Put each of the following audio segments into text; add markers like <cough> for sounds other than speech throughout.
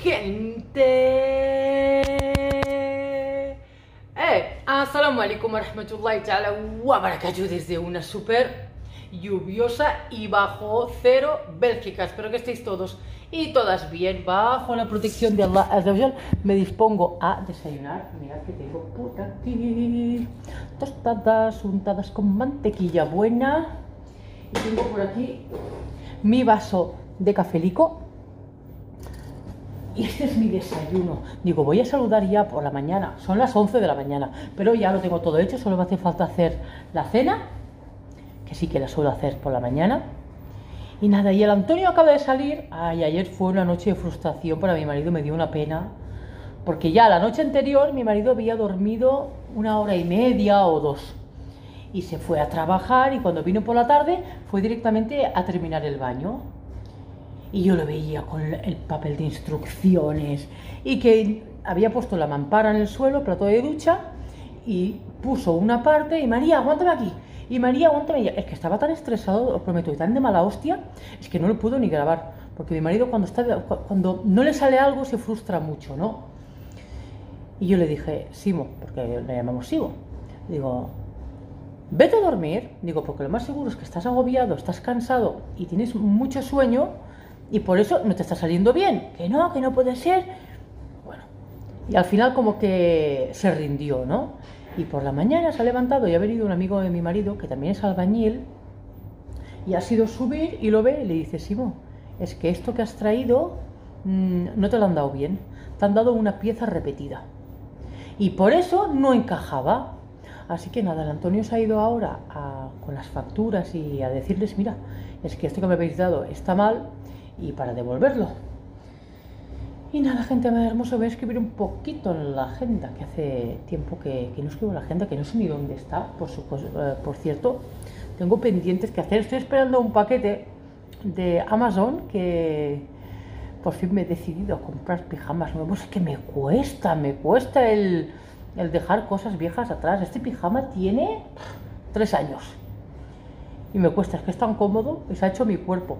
Gente. Eh, assalamu alaikum warahmatullahi ta'ala wa barakatuh desde una super lluviosa y bajo cero Bélgica. Espero que estéis todos y todas bien. Bajo la protección de Allah me dispongo a desayunar. Mirad que tengo por aquí tostadas untadas con mantequilla buena. Y tengo por aquí mi vaso de cafelico y este es mi desayuno. Digo, voy a saludar ya por la mañana. Son las 11 de la mañana, pero ya lo tengo todo hecho. Solo me hace falta hacer la cena, que sí que la suelo hacer por la mañana. Y nada, y el Antonio acaba de salir. Ay, ayer fue una noche de frustración para mi marido, me dio una pena. Porque ya la noche anterior mi marido había dormido una hora y media o dos. Y se fue a trabajar y cuando vino por la tarde fue directamente a terminar el baño. Y yo lo veía con el papel de instrucciones y que había puesto la mampara en el suelo, plato de ducha, y puso una parte y María, aguántame aquí. Y María, aguántame. Es que estaba tan estresado, os prometo, y tan de mala hostia, es que no lo pudo ni grabar. Porque mi marido cuando, está, cuando no le sale algo se frustra mucho, ¿no? Y yo le dije, Simo, porque le llamamos Simo, digo, vete a dormir, digo, porque lo más seguro es que estás agobiado, estás cansado y tienes mucho sueño y por eso no te está saliendo bien. Que no, que no puede ser. Bueno, y al final como que se rindió, ¿no? Y por la mañana se ha levantado y ha venido un amigo de mi marido, que también es albañil, y ha sido subir y lo ve y le dice, Simo, es que esto que has traído mmm, no te lo han dado bien, te han dado una pieza repetida. Y por eso no encajaba. Así que nada, el Antonio se ha ido ahora con las facturas y a decirles, mira, es que esto que me habéis dado está mal, y para devolverlo. Y nada, gente hermosa, voy a escribir un poquito en la agenda, que hace tiempo que, no escribo la agenda, que no sé ni dónde está, por, su, eh, por cierto. Tengo pendientes que hacer. Estoy esperando un paquete de Amazon que por fin me he decidido a comprar pijamas nuevos. Es que me cuesta, me cuesta el, el dejar cosas viejas atrás. Este pijama tiene tres años. Y me cuesta, es que es tan cómodo y se ha hecho mi cuerpo.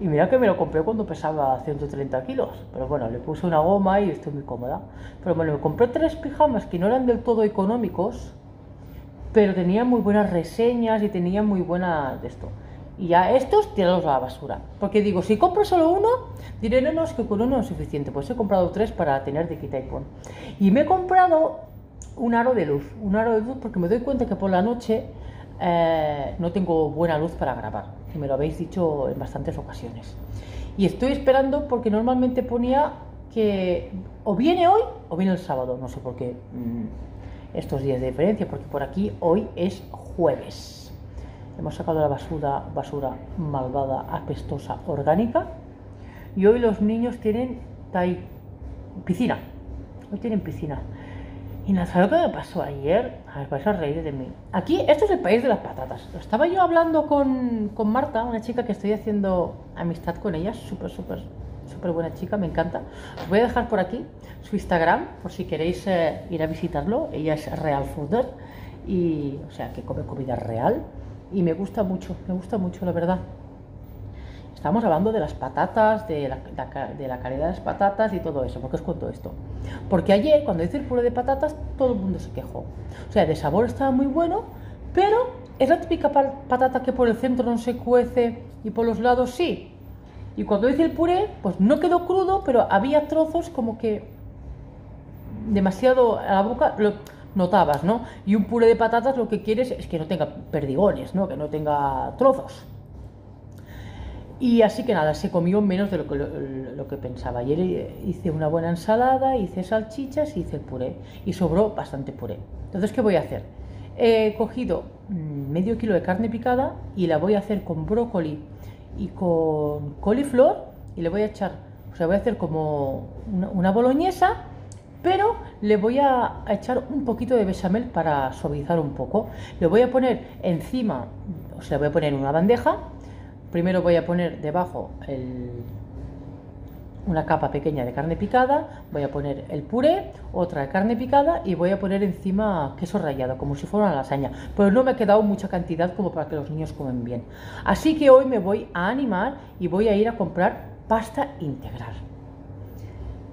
Y mira que me lo compré cuando pesaba 130 kilos. Pero bueno, le puse una goma y estoy muy cómoda. Pero bueno, me compré tres pijamas que no eran del todo económicos, pero tenían muy buenas reseñas y tenían muy buenas de esto. Y ya estos, tirados a la basura. Porque digo, si compro solo uno, diré, no, es que con uno no es suficiente. Pues he comprado tres para tener de quita y. Y me he comprado un aro de luz. Un aro de luz porque me doy cuenta que por la noche eh, no tengo buena luz para grabar y me lo habéis dicho en bastantes ocasiones. Y estoy esperando porque normalmente ponía que o viene hoy o viene el sábado, no sé por qué mmm, estos días de diferencia, porque por aquí hoy es jueves. Hemos sacado la basura, malvada, apestosa, orgánica y hoy los niños tienen tai, piscina. Hoy tienen piscina. Y nada, ¿sabes lo que me pasó ayer? A ver, vais a reír de mí. Aquí, esto es el país de las patatas. Estaba yo hablando con, con Marta, una chica que estoy haciendo amistad con ella, súper, súper, súper buena chica, me encanta. Os voy a dejar por aquí su Instagram, por si queréis eh, ir a visitarlo. Ella es Real Fooder, y, o sea, que come comida real. Y me gusta mucho, me gusta mucho, la verdad. Estamos hablando de las patatas, de la, de la, calidad de las patatas y todo eso. ¿Por qué os cuento esto? Porque ayer, cuando hice el puré de patatas, todo el mundo se quejó. O sea, de sabor estaba muy bueno, pero es la típica patata que por el centro no se cuece y por los lados sí. Y cuando hice el puré, pues no quedó crudo, pero había trozos como que demasiado a la boca notabas, ¿no? Y un puré de patatas lo que quieres es que no tenga perdigones, ¿no? Que no tenga trozos. Y así que nada, se comió menos de lo que, pensaba. Ayer hice una buena ensalada, hice salchichas y hice el puré. Y sobró bastante puré. Entonces, ¿qué voy a hacer? He cogido medio kilo de carne picada y la voy a hacer con brócoli y con coliflor y le voy a echar, o sea, voy a hacer como una boloñesa, pero le voy a, echar un poquito de bechamel para suavizar un poco. Le voy a poner encima, o sea, voy a poner una bandeja Primero voy a poner debajo el, una capa pequeña de carne picada, voy a poner el puré, otra de carne picada y voy a poner encima queso rallado, como si fuera una lasaña. Pero no me ha quedado mucha cantidad como para que los niños comen bien. Así que hoy me voy a animar y voy a ir a comprar pasta integral.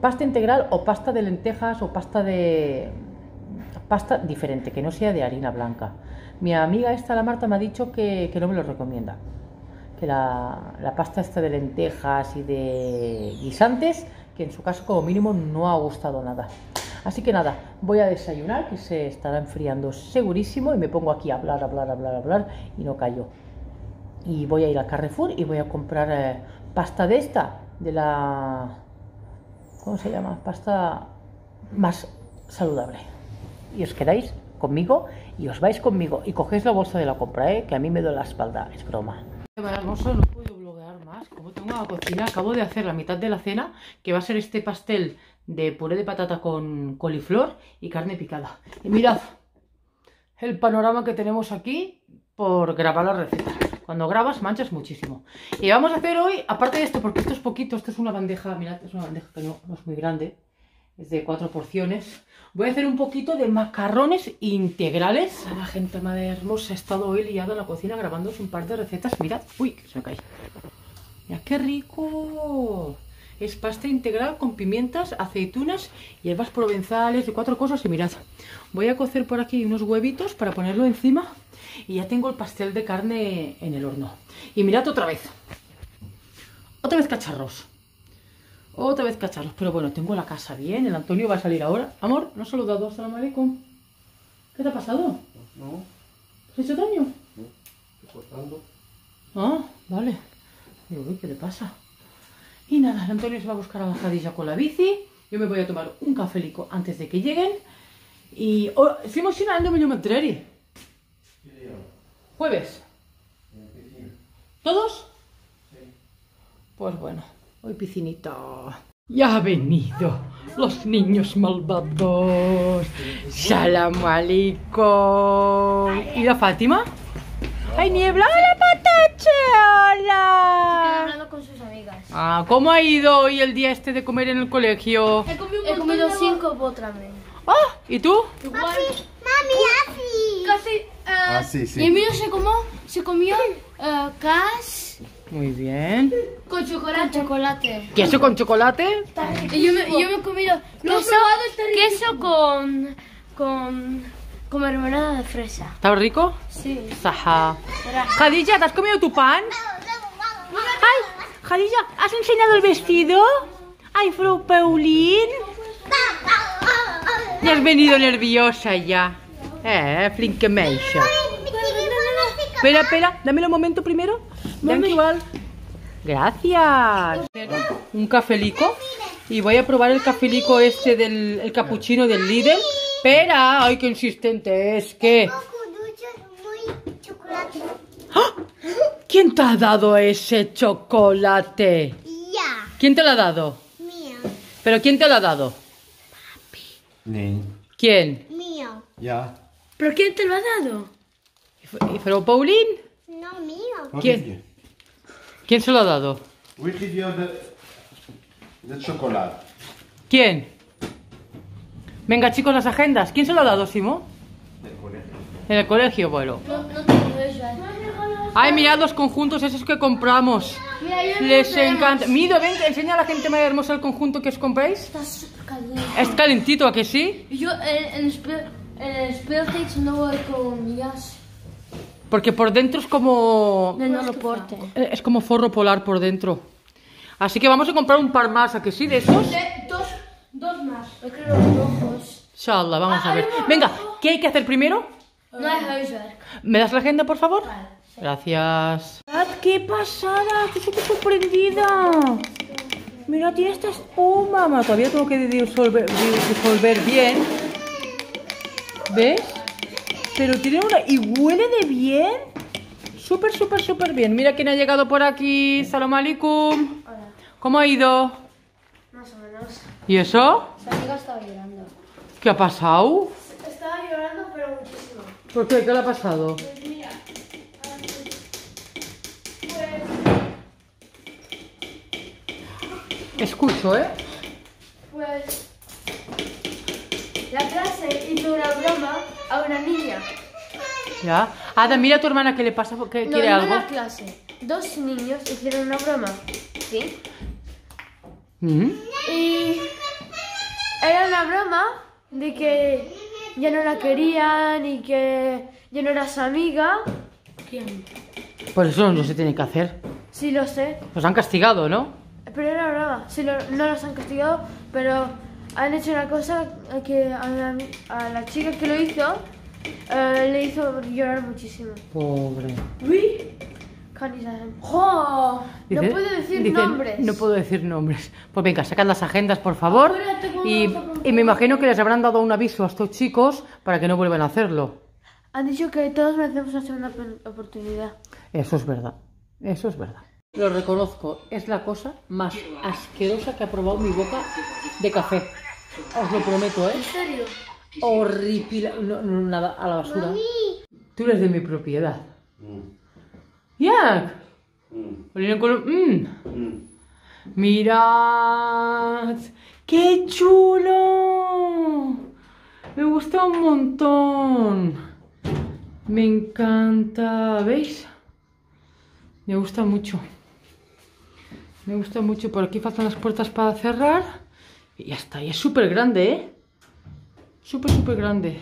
Pasta integral o pasta de lentejas o pasta de... pasta diferente, que no sea de harina blanca. Mi amiga esta, la Marta, me ha dicho que, que no me lo recomienda que la, la, pasta esta de lentejas y de guisantes, que en su caso como mínimo no ha gustado nada. Así que nada, voy a desayunar, que se estará enfriando segurísimo, y me pongo aquí a hablar, hablar, hablar, hablar, y no callo. Y voy a ir al Carrefour y voy a comprar eh, pasta de esta, de la... ¿Cómo se llama? Pasta más saludable. Y os quedáis conmigo y os vais conmigo y cogéis la bolsa de la compra, ¿eh? que a mí me duele la espalda, es broma. Hermoso, no puedo bloguear más. Como tengo la cocina, acabo de hacer la mitad de la cena, que va a ser este pastel de puré de patata con coliflor y carne picada. Y mirad el panorama que tenemos aquí por grabar la receta. Cuando grabas manchas muchísimo. Y vamos a hacer hoy, aparte de esto, porque esto es poquito, esto es una bandeja, mirad, es una bandeja que no, es muy grande, es de cuatro porciones. Voy a hacer un poquito de macarrones integrales. La gente madre hermosa ha estado hoy liada en la cocina grabando un par de recetas. Mirad, uy, que se me cae. Mirad qué rico. Es pasta integral con pimientas, aceitunas, hierbas provenzales y cuatro cosas. Y mirad, voy a cocer por aquí unos huevitos para ponerlo encima. Y ya tengo el pastel de carne en el horno. Y mirad otra vez. Otra vez cacharros. Otra vez cacharros, pero bueno, tengo la casa bien. El Antonio va a salir ahora. Amor, no saludado. Salam aleikum. ¿Qué te ha pasado? No, ¿Has hecho daño? no, estoy cortando. Ah, vale. Digo, uy, ¿qué le pasa? Y nada, Antonio se va a buscar a la Jadilla con la bici. Yo me voy a tomar un cafelico antes de que lleguen. Y... Oh, stiamo cenando meglio mangiare. Jueves. ¿Todos? Pues bueno, hoy piscinita. Ya ha venido los niños malvados. Salam alaikum. ¿Y la Fátima? ¡Hay niebla! ¡Hola, Patache! ¡Hola! Ah, ¿cómo ha ido hoy el día este de comer en el colegio? He comido cinco botramen. Ah, ¿y tú? Igual. Mami, así. Casi. sí, sí. Y el mío se comió, se comió eh, cas Muy bien. con chocolate. Con chocolate. ¿Queso con chocolate? Y yo me, yo me he comido queso, queso con, con, con mermelada de fresa. ¿Estaba rico? Sí. Saja. Jadilla, ¿te has comido tu pan? ¿Has enseñado el vestido? ¡Ay, Fru Paulín! Ya has venido nerviosa ya. Eh, flinke meisje. Espera, espera, dámelo un momento primero. Dank igual. Gracias. Un cafelico. Y voy a probar el cafelico este del el capuchino del Lidl. Espera, ay, qué insistente es que. ¡Ah! ¿Quién te ha dado ese chocolate? Ya, ¿Quién te lo ha dado? mío, ¿Pero quién te lo ha dado? Nee. ¿Quién? mío, Ja. ¿Pero quién te lo ha dado? ¿Y pero Paulín? no mío. Quién? ¿Quién se lo ha dado? Jou de, de chocolade? ¿Quién? Venga, chicos, las agendas. ¿Quién se lo ha dado, Simo? Del colegio. En el colegio, bueno. No, no tengo eso. Ay, mirad los conjuntos esos que compramos. Mira, yo Les encanta. Mido, ven, enseña a la gente más hermosa el conjunto que os compráis. Está súper caliente. Es calentito, ¿a que sí? Yo en, el el no voy con mi jas. Porque por dentro es como... De no lo porte. eh, Es como forro polar por dentro. Así que vamos a comprar un par más, ¿a que sí? De estos. dos, dos más. Yo creo los rojos. Inshallah, vamos a ver. Venga, ¿qué hay que hacer primero? No hay. ¿Me das la agenda, por favor? Gracias. ¡Qué pasada! ¡Estoy súper sorprendida! Mira, tiene esta espuma. Bueno, todavía tengo que disolver, disolver bien. ¿Ves? Pero tiene una... Y huele de bien. Súper, súper, súper bien. Mira quién ha llegado por aquí. Salam alaikum. ¿Cómo ha ido? Más o menos. ¿Y eso? Su amiga estaba llorando. ¿Qué ha pasado? Estaba llorando, pero muchísimo. ¿Por qué? ¿Qué le ha pasado? Escucho, ¿eh? Pues la clase hizo una broma a una niña. Ya. Ada, mira a tu hermana que le pasa, que No, quiere no algo. la clase. Dos niños hicieron una broma. ¿Sí? Mm. Y era una broma de que ya no la querían y que ya no era su amiga. ¿Quién? Pues eso no se tiene que hacer. Sí, lo sé. Los han castigado, ¿no? Pero era broma. Sí, lo- no los han castigado, pero han hecho una cosa que a la, a la chica que lo hizo eh, le hizo llorar muchísimo. Pobre. Sam. ¡Jo! No Dice- puedo decir dice, nombres. No puedo decir nombres. Pues venga, sacad las agendas, por favor. Y, me imagino que les habrán dado un aviso a estos chicos para que no vuelvan a hacerlo. Han dicho que todos merecemos una segunda oportunidad. Eso es verdad. Eso es verdad. Lo reconozco, es la cosa más asquerosa que ha probado mi boca de café. Os lo prometo, ¿eh? ¿En serio? Horrible. No, no, nada, a la basura. Tú eres de mi propiedad. ¡Yak! Olina con- Mm. ¡Mirad! ¡Qué chulo! Me gusta un montón. Me encanta. ¿Veis? Me gusta mucho. Me gusta mucho. Por aquí faltan las puertas para cerrar. Y ya está. Y es súper grande, ¿eh? Súper, súper grande.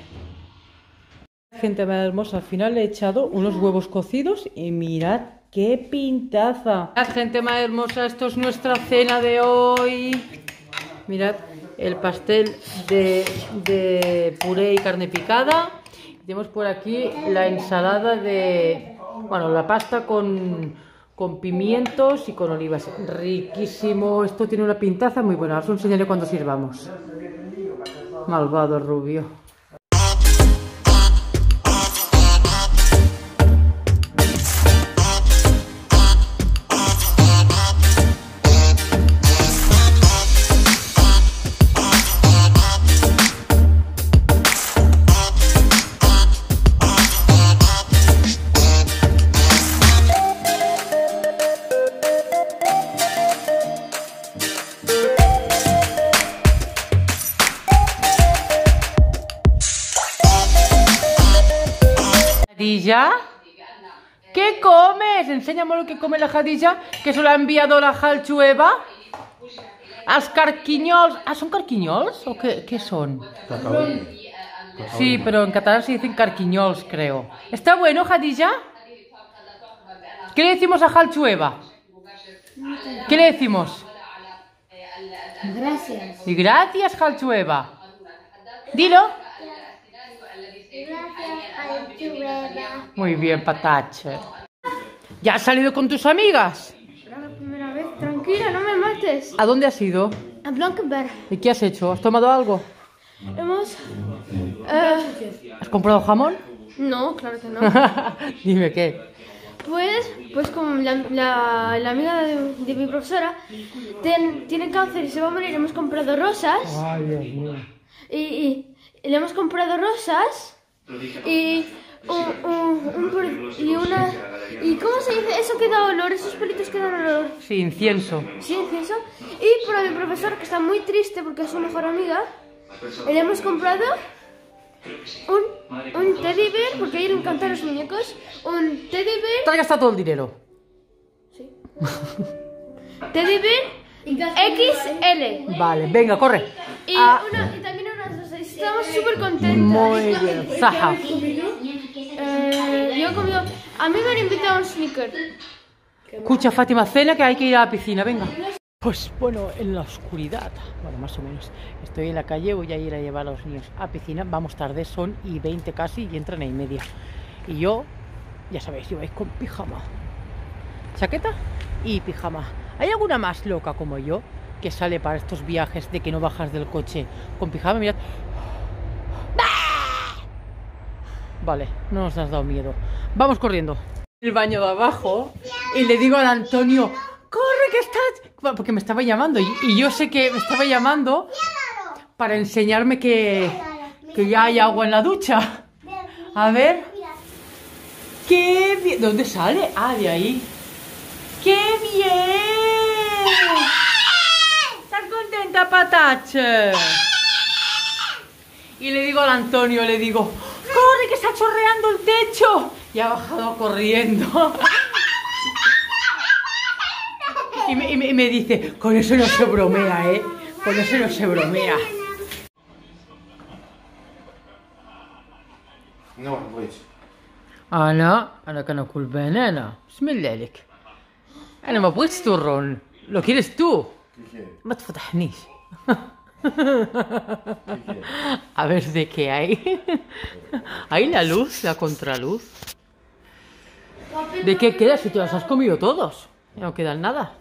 Gente más hermosa, al final he echado unos huevos cocidos y mirad qué pintaza. Gente más hermosa, esto es nuestra cena de hoy. Mirad el pastel de, de puré y carne picada. Tenemos por aquí la ensalada de, bueno, la pasta con, con pimientos y con olivas. Riquísimo. Esto tiene una pintaza muy buena. Os lo enseñaré cuando sirvamos. Malvado rubio. ¿Jadilla? ¿Qué comes? Enséñame lo que come la Jadilla, que se lo ha enviado la Jalchueva. ¿Als carquiñols? ¿Ah, son carquiñols? ¿O qué, qué son? Sí, pero en catalán se dicen carquiñols, creo. ¿Está bueno, Jadilla? ¿Qué le decimos a Jalchueva? ¿Qué le decimos? Gracias. Y gracias, Jalchueva. Dilo. Muy bien, patache. ¿Ya has salido con tus amigas? Era la primera vez. Tranquila, no me mates. ¿A dónde has ido? A Blankenberg. ¿Y qué has hecho? ¿Has tomado algo? Hemos... eh, ¿Has comprado jamón? no, claro que no. <laughs> Dime qué. Pues, pues como la, la, la amiga de, de mi profesora ten- tiene cáncer y se va a morir, hemos comprado rosas Ay, Dios mío. y, y- y le hemos comprado rosas y un, un- un y una y cómo se dice eso que da olor esos pelitos que dan olor Sí, incienso. sí incienso y para mi profesora que está muy triste porque es su mejor amiga le hemos comprado un, un teddy bear porque a ella le encantan los muñecos un teddy bear Te has gastado todo el dinero. Sí. Teddy Bear XL. Vale, venga, corre. Y, Ah. una, y. Estamos súper contentas. Muy bien. Zaja. Eh, yo he comido. A mí me han invitado a un sneaker. Escucha, Fátima, cena que hay que ir a la piscina, venga. Pues bueno, en la oscuridad, bueno, más o menos. Estoy en la calle, voy a ir a llevar a los niños a piscina. Vamos tarde, son y 20 casi y entran y media. Y yo, ya sabéis, yo vais con pijama. Chaqueta y pijama. ¿Hay alguna más loca como yo que sale para estos viajes de que no bajas del coche con pijama? Mirad. Vale, no nos has dado miedo. Vamos corriendo. El baño de abajo y le digo al Antonio, corre que estás... Porque me estaba llamando y, yo sé que me estaba llamando para enseñarme que, que ya hay agua en la ducha. A ver. ¡Qué bien! ¿De dónde sale? Ah, de ahí. ¡Qué bien! intenta patache. Y le digo al Antonio, le digo, corre que está chorreando el techo. Y ha bajado corriendo. Y me, y me- y me dice, con eso no se bromea, ¿eh? Con eso no se bromea. No, wait. أنا أنا كان أكل بنانا بسم الله عليك أنا ما بغيتش تورون لو quieres tú ¿Qué quieres? ما تفضحنيش <laughs> ¿Qué quieres? A ver de qué hay. Hay la luz, la contraluz. ¿De qué queda si te las has comido todos? Ya no queda nada.